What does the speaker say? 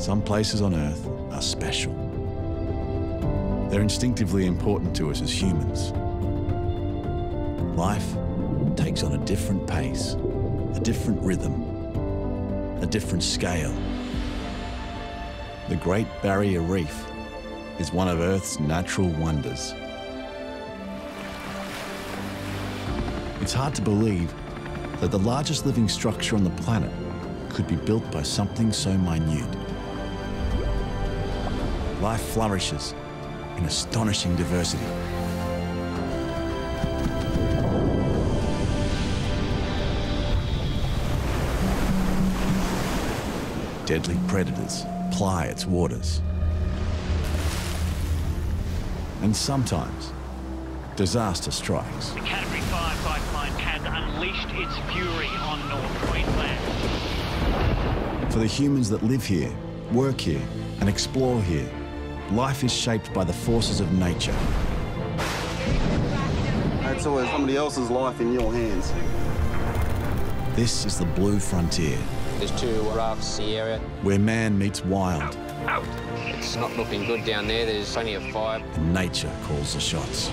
Some places on Earth are special. They're instinctively important to us as humans. Life takes on a different pace, a different rhythm, a different scale. The Great Barrier Reef is one of Earth's natural wonders. It's hard to believe that the largest living structure on the planet could be built by something so minute. Life flourishes in astonishing diversity. Deadly predators ply its waters. And sometimes, disaster strikes. The Category 5 cyclone has unleashed its fury on North Queensland. For the humans that live here, work here, and explore here, life is shaped by the forces of nature. That's always somebody else's life in your hands. This is the Blue Frontier, There's two rafts in the area. where man meets wild It's not looking good down there. There's plenty of fire. and nature calls the shots.